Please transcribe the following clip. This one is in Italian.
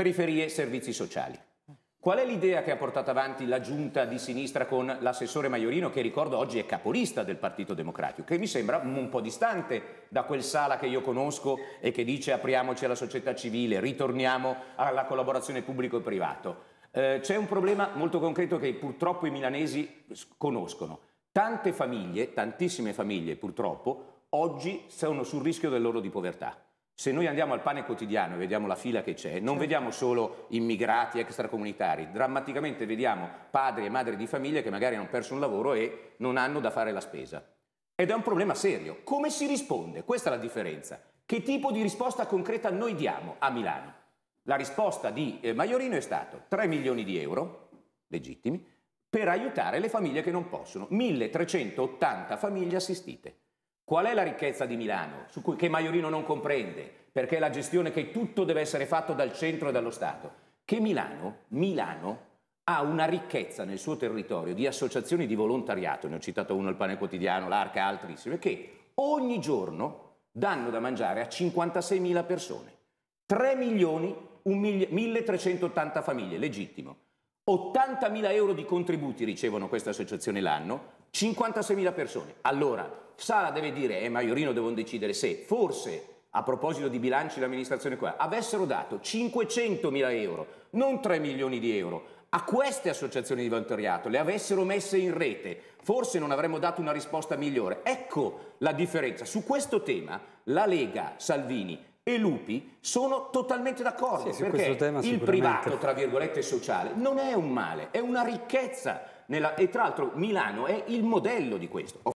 periferie e servizi sociali. Qual è l'idea che ha portato avanti la giunta di sinistra con l'assessore Maiorino, che ricordo oggi è capolista del Partito Democratico, che mi sembra un po' distante da quel Sala che io conosco e che dice apriamoci alla società civile, ritorniamo alla collaborazione pubblico e privato. Eh, c'è un problema molto concreto che purtroppo i milanesi conoscono. Tante famiglie, tantissime famiglie purtroppo, oggi sono sul rischio del loro di povertà. Se noi andiamo al pane quotidiano e vediamo la fila che c'è, non certo. vediamo solo immigrati extracomunitari, drammaticamente vediamo padri e madri di famiglie che magari hanno perso un lavoro e non hanno da fare la spesa. Ed è un problema serio. Come si risponde? Questa è la differenza. Che tipo di risposta concreta noi diamo a Milano? La risposta di eh, Maiorino è stato 3 milioni di euro, legittimi, per aiutare le famiglie che non possono. 1380 famiglie assistite. Qual è la ricchezza di Milano, cui, che Maiorino non comprende, perché è la gestione che tutto deve essere fatto dal centro e dallo Stato? Che Milano, Milano ha una ricchezza nel suo territorio di associazioni di volontariato, ne ho citato uno il Pane Quotidiano, l'Arca, altrissime, che ogni giorno danno da mangiare a 56.000 persone. 3 milioni, 1.380 famiglie, legittimo. 80.000 euro di contributi ricevono queste associazioni l'anno, 56.000 persone. Allora, Sala deve dire, e eh, Maiorino devono decidere se, forse, a proposito di bilanci dell'amministrazione qua, avessero dato 500.000 euro, non 3 milioni di euro, a queste associazioni di volontariato, le avessero messe in rete, forse non avremmo dato una risposta migliore. Ecco la differenza. Su questo tema la Lega, Salvini e Lupi sono totalmente d'accordo sì, perché il privato, tra virgolette, sociale non è un male, è una ricchezza nella, e tra l'altro Milano è il modello di questo.